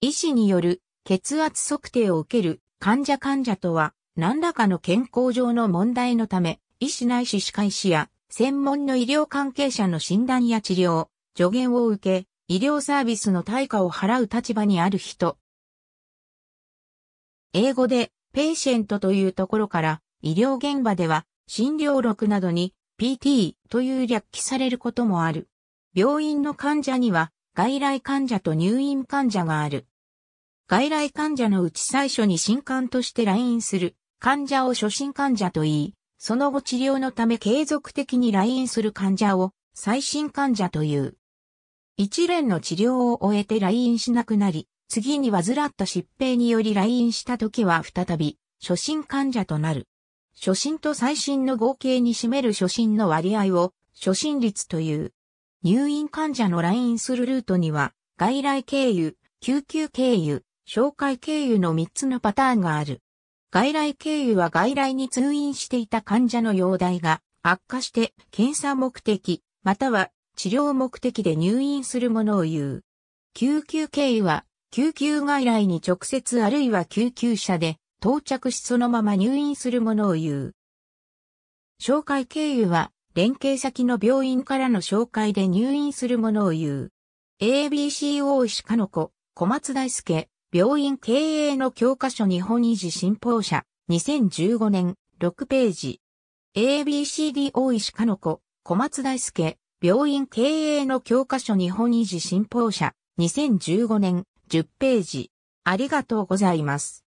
医師による血圧測定を受ける患者患者とは何らかの健康上の問題のため、医師ないし歯科医師や専門の医療関係者の診断や治療、助言を受け、医療サービスの対価を払う立場にある人。英語でペーシェントというところから医療現場では診療録などに PT という略記されることもある。病院の患者には外来患者と入院患者がある。外来患者のうち最初に新患として来院する患者を初診患者と言い、その後治療のため継続的に来院する患者を最新患者という。一連の治療を終えて来院しなくなり、次に患った疾病により来院した時は再び初診患者となる。初診と最新の合計に占める初診の割合を初診率という。入院患者の来院するルートには外来経由、救急経由、紹介経由の3つのパターンがある。外来経由は外来に通院していた患者の容体が悪化して検査目的、または治療目的で入院するものを言う。救急経由は救急外来に直接あるいは救急車で到着しそのまま入院するものを言う。紹介経由は連携先の病院からの紹介で入院するものを言う。ABCO 医師科の子、小松大輔、病院経営の教科書日本維持新報社、2015年、6ページ。ABCD 大石かの子、小松大輔、病院経営の教科書日本維持新報社、2015年、10ページ。ありがとうございます。